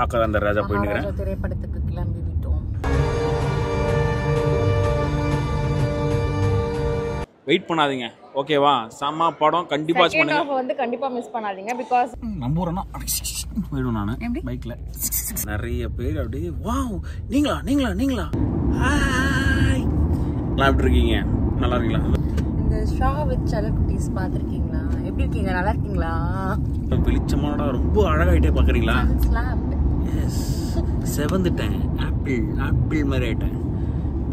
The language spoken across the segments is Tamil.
பார்க்க அந்த ராஜா போயிட்டு திரைப்படத்துக்கு கிளம்பி விட்டோம். வெயிட் பண்ணாதீங்க. ஓகேவா செம்ம படம். கண்டிப்பா பண்ணுங்க. ஹாஃப் வந்து கண்டிப்பா மிஸ் பண்ணாதீங்க பிகாஸ் நம்புறேன்னா. போயிடும் நான். பைக்ல நிறைய பேர் அப்படியே வாவ் நீங்களா நீங்களா நீங்களா? ஹாய் எல்லாம் எப்படி இருக்கீங்க? நல்லா இருக்கீங்களா? இந்த ஷா வித் செல்லக்குட்டீஸ் பார்த்துருக்கீங்களா? எப்படி இருக்கீங்க? நல்லா இருக்கீங்களா? வெளிச்சமானடா ரொம்ப அழகாயிட்டே பாக்குறீங்களா ஸ்லாப் எஸ் செவந்துட்டேன் ஆப்பிள் ஆப்பிள் மாதிரி ஆயிட்டேன்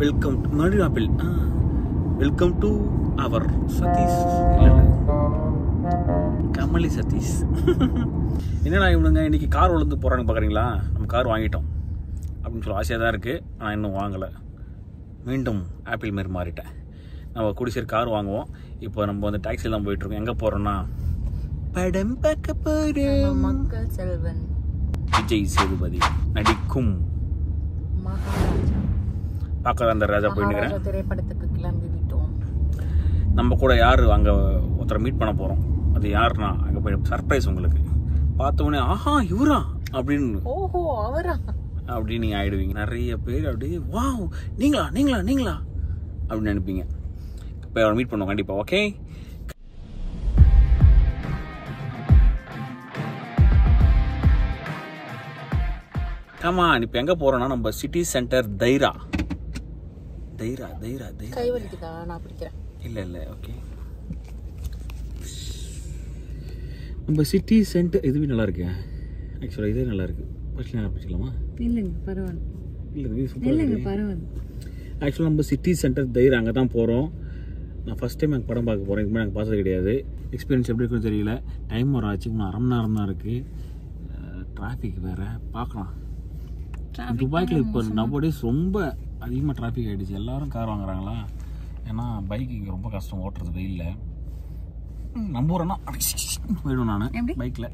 வெல்கம் மறுபடியும் ஆப்பிள் ஆ வெல்கம் டு அவர் சதீஷ் இல்லை கமலி சதீஷ் என்னடா இவனுங்க? இன்றைக்கி கார் விழுந்து போறாங்க பார்க்குறீங்களா நம்ம கார் வாங்கிட்டோம். அப்படின்னு சொல்லி ஆசையாக தான் இருக்குது நான் இன்னும் வாங்கலை. மீண்டும் ஆப்பிள் மாரி மாறிட்டேன். நம்ம குடிசேர் கார் வாங்குவோம். இப்போ நம்ம வந்து டாக்ஸியில் தான் எங்கே போகிறோன்னா படம் பார்க்க போகிறோம் மக்கள் செல்வன். விஜய் சேதுபதி நடிக்கும் மகாராஜா. பார்க்க அந்த ராஜா போயிட்டு திரைப்படத்துக்கு கிளம்பி விட்டோம். நம்ம கூட யார் அங்கே ஒருத்தரை மீட் பண்ண போகிறோம் அது யாருன்னா அங்கே போய் சர்ப்ரைஸ் உங்களுக்கு. பார்த்த உடனே ஆஹா இவரா? அப்படின்னு. ஓஹோ அவரா? அப்படின்னு நீங்கள் ஆயிடுவீங்க. நிறைய பேர் அப்படியே வாவ் நீங்களா நீங்களா நீங்களா? அப்படின்னு நினைப்பீங்க. இப்போ அவரை மீட் பண்ணுவோம் கண்டிப்பாக ஓகே ஆமா இப்போ எங்கே போகிறோன்னா நம்ம சிட்டி சென்டர் தைரா. தைரா தைரா தைரா. கை வலிக்குதா நான் பிடிக்கிறேன். இல்லை இல்லை ஓகே நம்ம சிட்டி சென்டர் இதுவே நல்லா இருக்கு? ஆக்சுவலாக இதே நல்லா இருக்கு. ஃபர்ஸ்ட் நான் பிடிச்சிக்கலாமா இல்லைங்க பரவாயில்ல. இல்லை சூப்பராக இருக்கு. பரவாயில்ல. ஆக்சுவலாக நம்ம சிட்டி சென்டர் தைர் அங்கே தான் போகிறோம் நான் ஃபஸ்ட் டைம் எனக்கு படம் பார்க்க போகிறேன் இதுக்கு நாங்கள் பார்த்தது கிடையாது. எக்ஸ்பீரியன்ஸ் எப்படி இருக்குன்னு தெரியல. டைம் ஒரு ஆச்சு இன்னும் அரை மணி நேரம் தான் இருக்குது டிராஃபிக் வேறு. பார்க்கலாம். துபாய்க்கில் இப்போ நம்ம டேஸ் ரொம்ப அதிகமாக டிராஃபிக் ஆகிடுச்சு எல்லாரும் கார் வாங்குறாங்களா ஏன்னா பைக் இங்கே ரொம்ப கஷ்டம் ஓட்டுறது வெயிலில் நம்ம ஊரனா போயிடும் நான் பைக்கில்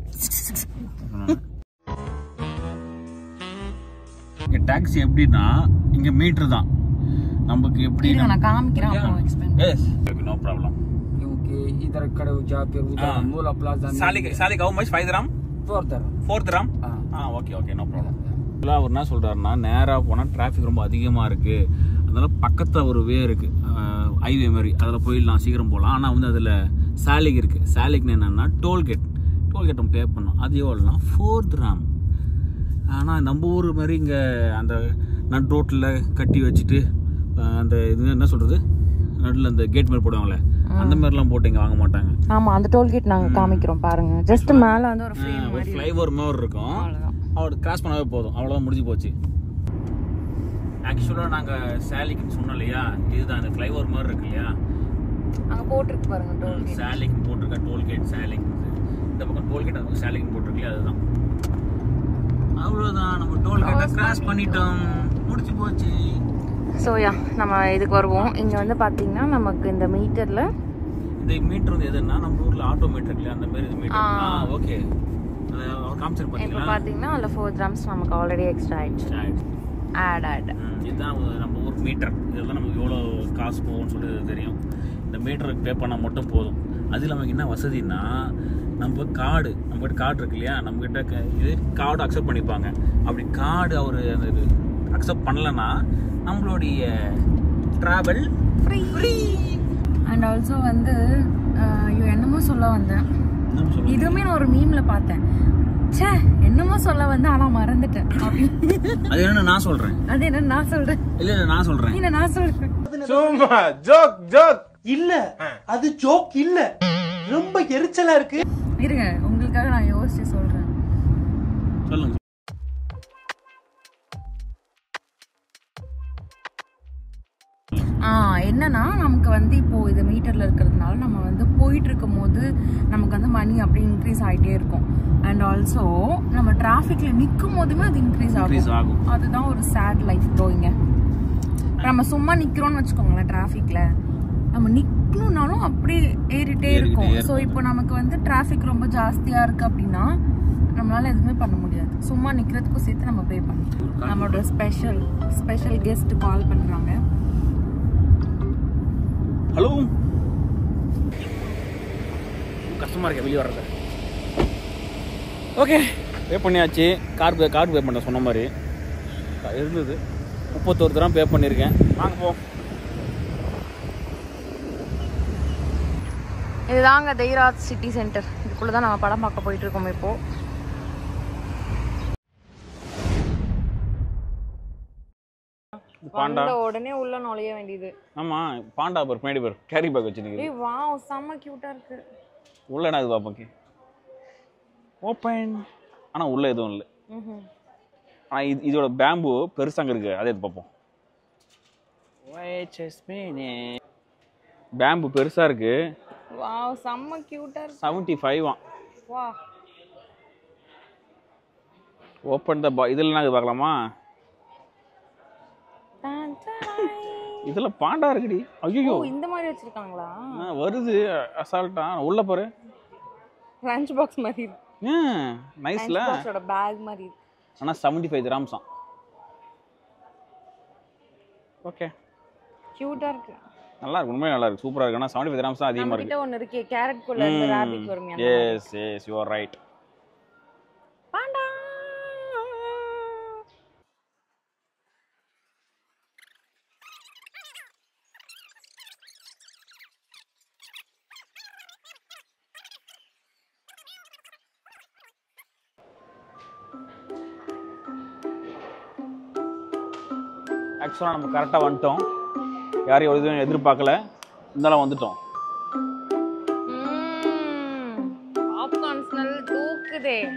இங்கே டாக்ஸி எப்படின்னா இங்கே மீட்ரு தான் நமக்கு எப்படி நான் காமிக்கிறேன் அப்புறம் explain எஸ் நோ ப்ராப்ளம் क्योंकि इधर खड़े हो जा फिर उधर हाँ। मूला plaza Salik Salik how much five gram further fourth gram हाँ ஆ ஓகே ஓகே நோ ப்ராப்ளம் அவர் என்ன சொல்றாருன்னா நேராக போனால் டிராஃபிக் ரொம்ப அதிகமாக இருக்கு. அதனால பக்கத்தில் ஒரு வே இருக்கு. ஹைவே மாதிரி. அதில் போயிடலாம் சீக்கிரம் போகலாம். ஆனால் வந்து அதில் சாலிக் இருக்கு. சாலிக்னு என்னன்னா டோல்கேட் டோல்கேட் நம்ம பே பண்ணோம் அது எவ்வளோனா ஃபோர் கிராம் ஆனால் நம்ம ஊர் மாதிரி இங்கே அந்த நட் ரோட்டில் கட்டி வச்சுட்டு அந்த இது என்ன சொல்கிறது நடுவில் அந்த கேட் மாதிரி போடுவாங்களே அந்த மாதிரிலாம் போட்டு இங்கே வாங்க மாட்டாங்க. ஆமா அந்த டோல்கேட் நாங்க காமிக்கிறோம் பாருங்க. ஜஸ்ட் மேல வந்து ஒரு ஃப்ளைஓவர் மாதிரி இருக்கும். அவர் கிராஸ் பண்ணவே போதும். அவ்வளோதான் முடிஞ்சு போச்சு. ஆக்சுவலாக நாங்கள் சேலிக்குன்னு சொன்னோம் இல்லையா இதுதான் அந்த ஃப்ளைஓவர் மாதிரி இருக்கு இல்லையா? அங்க போட்டிருக்கு பாருங்க டோல்கேட் சேலிக் போட்டிருக்க டோல்கேட் சேலிக் இந்த பக்கம் டோல்கேட் அது சேலிக் போட்டிருக்கலையா? அதுதான். அவ்வளோதான் நம்ம டோல்கேட்டை கிராஸ் பண்ணிட்டோம். முடிச்சு போச்சு. ஸோ யா நம்ம இதுக்கு வருவோம். இங்க வந்து பாத்தீங்கன்னா நமக்கு இந்த மீட்டர்ல இந்த மீட்டர் வந்து எதுன்னா நம்ம ஊரில் ஆட்டோ மீட்டர் இல்லையா? அந்த மாதிரி மீட்டர் ஓகே இப்போ பார்த்தீங்களா? பாத்தீங்கன்னா அதுல ஃபோர் கிராம்ஸ் நமக்கு ஆல்ரெடி எக்ஸ்ட்ரா ஆயிடுச்சு. ஆட் ஆட் இதுதான் நம்ம ஊர் மீட்டர் இதெல்லாம் நமக்கு எவ்வளோ காசு போகும்னு சொல்லி தெரியும். இந்த மீட்டருக்கு பே பண்ணால் மட்டும் போதும். அது நமக்கு என்ன வசதின்னா நம்ம கார்டு நம்மகிட்ட கார்டு இருக்கு இல்லையா? நம்மகிட்ட க- இது கார்டு அக்செப்ட் பண்ணிப்பாங்க. அப்படி கார்டு அவர் அந்த அக்செப்ட் பண்ணலைன்னா நம்மளுடைய ட்ராவல் ஃப்ரீ அண்ட் ஆல்சோ வந்து ஐயோ என்னமோ சொல்ல வந்தேன். இதுவுமே நான் ஒரு மீம்ல பார்த்தேன். ச்சே என்னமோ சொல்ல வந்து ஆனா மறந்துட்டேன். அது என்ன நான் சொல்கிறேன் அது என்ன நான் சொல்றேன். இல்லை இல்லை நான் சொல்கிறேன் என்ன நான் சொல்றேன். சும்மா ஜோக் ஜோக். இல்ல அது ஜோக் இல்ல. ரொம்ப எரிச்சலா இருக்கு. இருங்க என்னன்னா நமக்கு வந்து இப்போ இது மீட்டர்ல இருக்கிறதுனால நம்ம வந்து போயிட்டு இருக்கும் போது நமக்கு வந்து மணி அப்படியே இன்க்ரீஸ் ஆயிட்டே இருக்கும். அண்ட் ஆல்சோ நம்ம டிராஃபிக்ல நிக்கும் போதுமே அது இன்க்ரீஸ் ஆகும். அதுதான் ஒரு சேட் லைஃப் ப்ரோயிங்க நம்ம சும்மா நிக்கிறோம்னு வச்சுக்கோங்களேன் டிராஃபிக்ல நம்ம நிக்கணும்னாலும் அப்படியே ஏறிட்டே இருக்கும். ஸோ. இப்போ நமக்கு வந்து டிராஃபிக் ரொம்ப ஜாஸ்தியா இருக்கு அப்படின்னா நம்மளால எதுவுமே பண்ண முடியாது. சும்மா நிக்கிறதுக்கும் சேர்த்து நம்ம பே பண்ணணும் நம்மளோட ஸ்பெஷல் ஸ்பெஷல் கெஸ்ட் கால் பண்றாங்க. ஹலோ கஷ்டமாக இருக்க வெளியே வர்றது. ஓகே பே பண்ணியாச்சு. கார் பே கார்டு பே பண்ண சொன்ன மாதிரி. இருந்தது. முப்பத்தோரு தரம் பே பண்ணியிருக்கேன் வாங்க போ. இதுதாங்க தைராஜ் சிட்டி சென்டர் இதுக்குள்ள தான் நம்ம படம் பார்க்க போயிட்டு இருக்கோம் பாண்டா. உடனே உள்ள நுழைய வேண்டியது. ஆமாம் பாண்டா பேர் கேரி பேக் வச்சுருக்கு ஏய் வாவ் செம்ம கியூட்டா இருக்கு. உள்ள என்ன இது பாப்பாக்கு? ஓப்பன் ஆனால் உள்ள எதுவும் இல்லை. இது இதோட பேம்பு பெருசாங்க இருக்கு. அதே இது பார்ப்போம் பேம்பு பெருசாக இருக்கு. வாவ் செம்ம கியூட்டா இருக்கு. செவன்ட்டி ஃபைவா வா. ஓப்பன் த பா இதில் என்ன இது பார்க்கலாமா. இதில் பாண்டா இருக்குடி. ஐயோ இந்த மாதிரி வச்சிருக்காங்களா? வருது. அசால்ட்டா உள்ள பாரு. லஞ்ச் பாக்ஸ் மாதிரி. நைஸ்ல பேக் மாதிரி. செவன்ட்டி ஃபைவ் கிராம்ஸாம் ஓகே கியூட்டா இருக்கு. நல்லா இருக்கு. உண்மையாக நல்லா இருக்கு. சூப்பராக இருக்கு. செவன்ட்டி ஃபைவ் கிராம்ஸ் தான் அதிகமாக நம்ம இருக்கு. கிட்ட ஒன்னு இருக்கே கேரட் குள்ள இருந்து ராபிட் வருமே. Yes yes you are right ஆக்சுவலாக நம்ம கரெக்டாக வந்துட்டோம். யாரையும் ஒரு இதுவும் எதிர்பார்க்கல. இருந்தாலும் வந்துட்டோம். Popcorn smell தூக்குதே.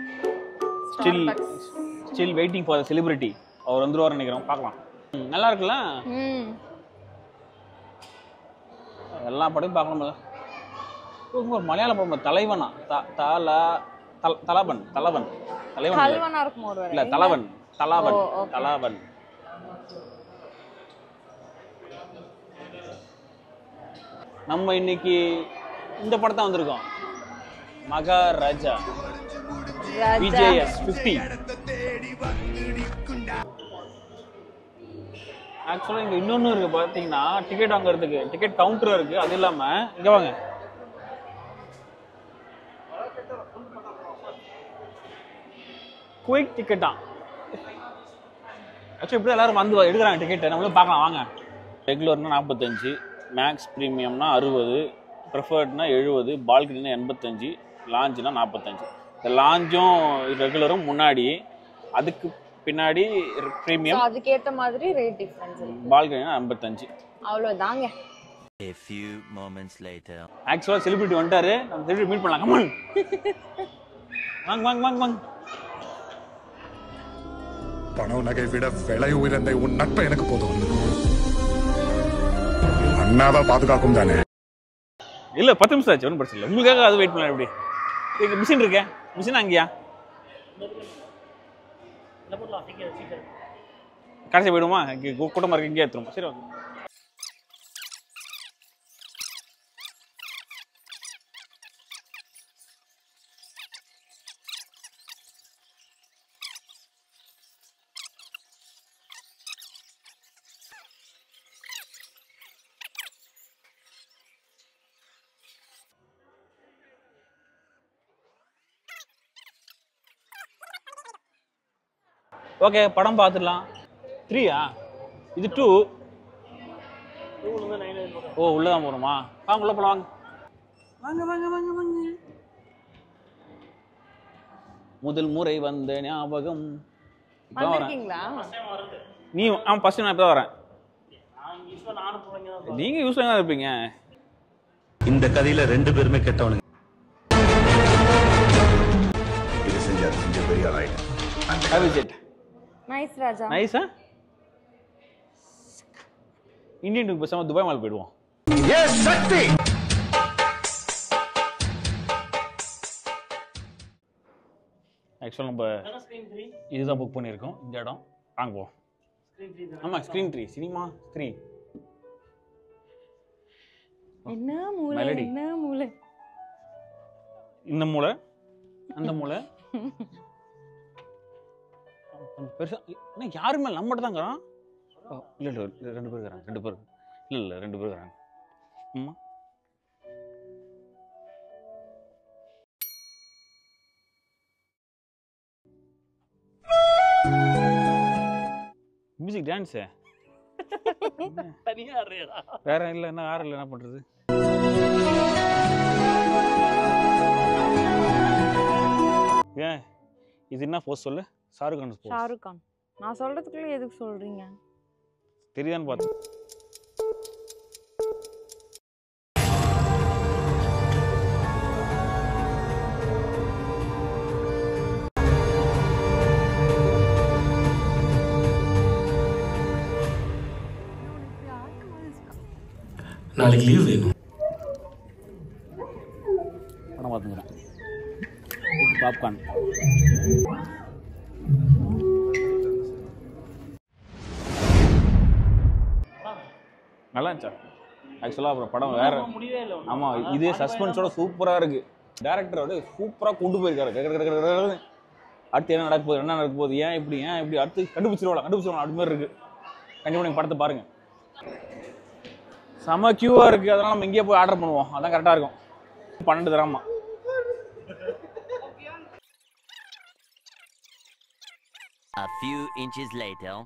Still. Still waiting for celebrity அவர் வந்துருவார் நினைக்கிறோம். பார்க்கலாம். நல்லா இருக்குல்ல? எல்லா படமும் பார்க்கணும்ல இவங்க ஒரு மலையாள படம் தலைவனா? தல தல- தலவன் தலவன். தலைவன் இல்ல. தலவன் தலாவன். தலாவன். நம்ம இன்னைக்கு இந்த படத்தை வந்திருக்கோம். மகாராஜா. ராஜா. விஜேஎஸ் ஃபிஃப்டி ஆக்சுவலாக இங்கே இன்னொன்று இருக்குது பார்த்தீங்கன்னா டிக்கெட் வாங்குறதுக்கு டிக்கெட் கவுண்டர் இருக்குது அது இல்லாமல் இங்கே வாங்க. குயிக் டிக்கெட் தான். ஆக்சுவலி இப்படி எல்லாரும் வந்து எடுக்கிறாங்க டிக்கெட்டை நம்மளும் பார்க்கலாம் வாங்க. ரெகுலர்னா நாற்பத்தஞ்சு மேக்ஸ் ப்ரீமியம்னா அறுபது ப்ரிஃபர்ட்னா எழுபது பால்கனினா எண்பத்தஞ்சு லாஞ்சுனா நாற்பத்தஞ்சு இந்த லாஞ்சும் ரெகுலரும் முன்னாடி அதுக்கு பின்னாடி So, ப்ரீமியம் அதுக்கேத்த மாதிரி ரேட் டிஃபரன்ஸ் பால்கனினா ஐம்பத்தஞ்சு. அவ்வளவுதாங்க. A few moments later. ஆக்சுவலாக செலிபிரிட்டி வந்துட்டாரு. நம்ம செலிபிரிட்டி மீட் பண்ணலாம். கமான் வாங்க வாங்க வாங்க வாங்க. பணம் நகை விட விலை உயர்ந்த உன் நட்பு எனக்கு போதும். அண்ணாவை பாதுகாக்கும் தானே? இல்ல பத்து நிமிஷம் ஆச்சு ஒன்றும் பிரச்சனை இல்லை. உங்களுக்காக அது வெயிட் பண்ணலாம் எப்படி? இங்க மிஷின் இருக்கே. மிஷின் அங்கேயா கடைசி போயிடுமா? இங்க இருக்கு இங்கே எடுத்துருமா சரி ஓகே ஓகே படம் பார்த்துடலாம். த்ரீயா இது டூ ஓ உள்ளதான் போகணுமா? வாங்க உள்ள போலாம் வாங்க. வாங்க வாங்க வாங்க முதல் முறை வந்த ஞாபகம். நீ ஆமாம் ஃபர்ஸ்ட் நான் இப்போ வரேன். நீங்க யூஸ் தான் இருப்பீங்க. இந்த கதையில ரெண்டு பேருமே கெட்டவனுங்க. இது செஞ்சா செஞ்ச பெரிய ஆளாயிட்டேன் நைஸ் ராஜா நைஸா இந்தியன் டூ பேசாம துபாய் மால் போயிடுவோம். சக்தி! ஆக்சுவலாக நம்ம இதுதான் புக் பண்ணியிருக்கோம். இந்த இடம். வாங்க போவோம். ஆமாம் ஸ்க்ரீன் த்ரீ சினிமா த்ரீ என்ன மூளை. என்ன மூளை? இந்த மூளை அந்த மூளை. பெருசா என்ன யாருமே நம்ம மட்டும் தாங்கிறான் இல்லை இல்லை ரெண்டு பேர் இருக்கிறாங்க ரெண்டு பேர். இல்லை இல்லை ரெண்டு பேர் இருக்கிறாங்க. அம்மா. மியூசிக் டான்ஸு வேற இல்லை என்ன ஆறு இல்லை என்ன பண்ணுறது ஏன்? இது என்ன போஸ் சொல்லு? ஷாருக் கான் ஷாருக் கான். நான் சொல்றதுக்குள்ள எதுக்கு சொல்றீங்க? தெரியுதான்னு பார்த்தேன் நாளைக்கு லீவ் வேணும். ஆக்சுவலாக அப்புறம் படம் வேற. முடியவே இல்லை ஆமாம் இதே சஸ்பென்ஸோட சூப்பராக இருக்கு. டேரக்டர் வந்து சூப்பராக கொண்டு போயிருக்காரு. அடுத்து என்ன நடக்க போகுது என்ன நடக்க போகுது ஏன் இப்படி ஏன் இப்படி அடுத்து கண்டுபிடிச்சிருவாங்க கண்டுபிடிச்சிருவாங்க அப்படி மாதிரி இருக்கு. கண்டிப்பாக நீங்கள் படத்தை பாருங்க. செம க்யூவாக இருக்குது அதனால நம்ம இங்கேயே போய் ஆர்டர் பண்ணுவோம். அதான் கரெக்டாக இருக்கும். பன்னெண்டு தராமா. A few inches later.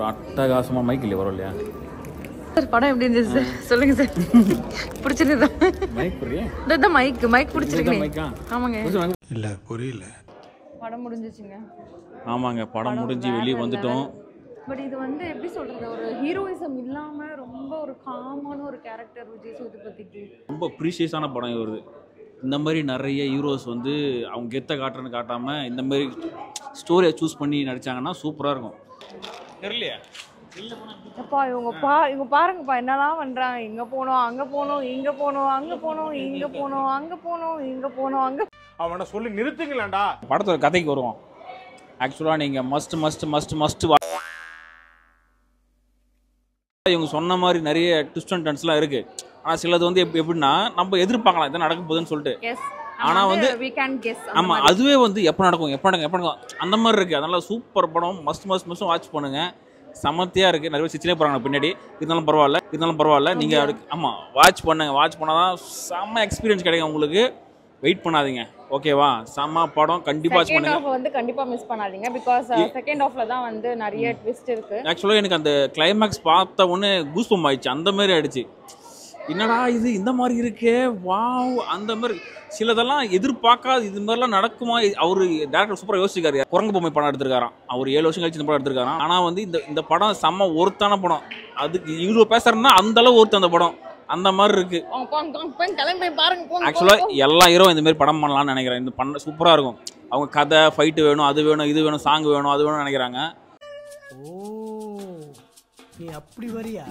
ஒரு அட்டகாசமாக மைக்கில் வரும் இல்லையா? சார் படம் எப்படி இருந்துச்சு சார்? சொல்லுங்க சார். பிடிச்சிருந்ததா? மைக் புரியா இந்த மைக் மைக் பிடிச்சிருக்கேன் மைக்கா ஆமாங்க. இல்ல புரியல. படம் முடிஞ்சிச்சுங்க. ஆமாங்க படம் முடிஞ்சு வெளியே வந்துட்டோம். பட் இது வந்து எப்படி சொல்றது ஒரு ஹீரோயிசம் இல்லாம ரொம்ப ஒரு காமான ஒரு கேரக்டர் விஜய் சேதுபதிக்கு. ரொம்ப ப்ரீஷியஸான படம் இவருது. இந்த மாதிரி நிறைய ஹீரோஸ் வந்து அவங்க கெத்த காட்டுறன்னு காட்டாம இந்த மாதிரி ஸ்டோரியை சூஸ் பண்ணி நடிச்சாங்கன்னா சூப்பராக இருக்கும். தெரியலையா? அப்பா இவங்க பா இவங்க பாருங்கப்பா என்னெல்லாம் பண்றாங்க. இங்க போனோம் அங்க போனோம் இங்க போனோம் அங்க போனோம் இங்க போனோம் அங்க போனோம் இங்க போனோம் அங்க அவனை சொல்லி நிறுத்துங்களேன்டா. படத்தோட கதைக்கு வருவோம். ஆக்சுவலாக நீங்கள் மஸ்ட் மஸ்ட் மஸ்ட் மஸ்ட் இவங்க சொன்ன மாதிரி நிறைய ட்விஸ்ட் அண்ட் டர்ன்ஸ்லாம் இருக்கு. ஆனால் சிலது வந்து எப்படி எப்படின்னா நம்ம எதிர்பார்க்கலாம் இதான் நடக்க போகுதுன்னு சொல்லிட்டு. ஆனா வந்து- கெஸ் ஆமா அதுவே வந்து எப்போ நடக்கும் எப்போ நடக்கும் எப்போ நடக்கும். அந்த மாதிரி இருக்கு. அதனால சூப்பர் படம். மஸ்ட் மஸ்ட் மஸ்ட் வாட்ச் பண்ணுங்க. சமத்தியா இருக்கு. நிறைய பேர் சிச்சிலே போறாங்க பின்னாடி. இருந்தாலும் பரவாயில்ல இருந்தாலும் பரவாயில்ல. நீங்க ஆமா வாட்ச் பண்ணுங்க. வாட்ச் பண்ணாதான் செம்ம எக்ஸ்பீரியன்ஸ் கிடைக்கும் உங்களுக்கு. வெயிட் பண்ணாதீங்க. ஓகேவா செம்ம படம். கண்டிப்பா வாட்ச் பண்ணுங்க. வந்து கண்டிப்பா மிஸ் பண்ணாதீங்க. பிகாஸ் செகண்ட் ஆஃப்ல தான் வந்து நிறைய ட்விஸ்ட் இருக்கு. ஆக்சுவலாக எனக்கு அந்த கிளைமேக்ஸ் பார்த்த உடனே கூஸ்பம் ஆயிடுச்சு. அந்த மாதிரி ஆயிடுச்சு. என்னடா இது இந்த மாதிரி இருக்கே? வாவ் அந்த மாதிரி. சிலதெல்லாம் எதிர்பார்க்காத இது மாதிரிலாம் நடக்குமா? அவர் டேரக்டர் சூப்பராக யோசிச்சிருக்காரு. குரங்கு பொம்மை படம் எடுத்திருக்காராம். அவர் ஏழு வருஷம் கழிச்சு இந்த படம் எடுத்திருக்காராம். ஆனால் வந்து இந்த இந்த படம் செம்ம ஒருத்தான படம். அதுக்கு இவ்வளோ பேசுறேன்னா அந்த அளவு ஒருத்த அந்த படம். அந்த மாதிரி இருக்கு. ஆக்சுவலாக எல்லா ஹீரோ இந்த மாதிரி படம் பண்ணலாம்னு நினைக்கிறேன். இந்த பண்ண சூப்பராக இருக்கும். அவங்க கதை ஃபைட்டு வேணும் அது வேணும் இது வேணும் சாங் வேணும் அது வேணும்னு நினைக்கிறாங்க. ஓ நீ அப்படி வரியா?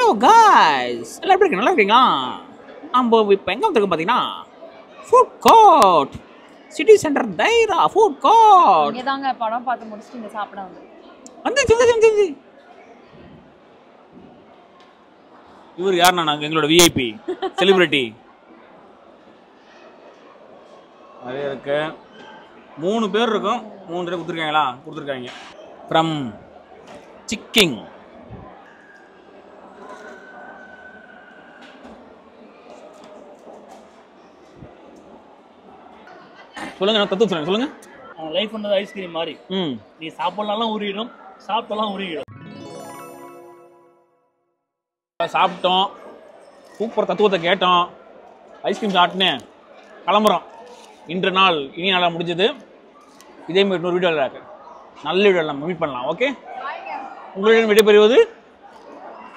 ஹலோ காய்ஸ் எல்லாம் எப்படி நல்லா இருக்கீங்களா? நம்ம இப்போ எங்கே வந்திருக்கோம் பார்த்தீங்கன்னா ஃபுட் கோர்ட் சிட்டி சென்டர் தைரா ஃபுட் கோர்ட் இங்க தாங்க படம் பார்த்து முடிச்சுட்டு இங்க சாப்பிட வந்து வந்துச்சு வந்துச்சு வந்துச்சு இவர் யாருண்ணா நாங்கள் எங்களோட விஐபி செலிபிரிட்டி நிறைய இருக்கு. மூணு பேர் இருக்கும். மூணு பேர் கொடுத்துருக்காங்களா? கொடுத்துருக்காங்க. ஃப்ரம் சிக்கிங் சொல்லுங்க நான் தத்துவ சொல்லுங்க. லைஃப் பண்ணது ஐஸ்கிரீம் மாதிரி. ம். நீ சாப்பிடலாம் உருகிடும் சாப்பிட்டலாம் உருகிடும். சாப்பிட்டோம். சூப்பர் தத்துவத்தை கேட்டோம். ஐஸ்கிரீம் சாப்பிட்டேன் கிளம்புறோம். இன்று நாள் இனி நாளாக முடிஞ்சது. இதே மாதிரி இன்னொரு வீடியோவில் இருக்கு. நல்ல வீடியோவில் நம்ம மீட் பண்ணலாம் ஓகே உங்களுடன் விடைபெறுவது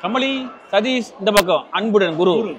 கமலி சதீஷ் இந்த பக்கம். அன்புடன் குரு.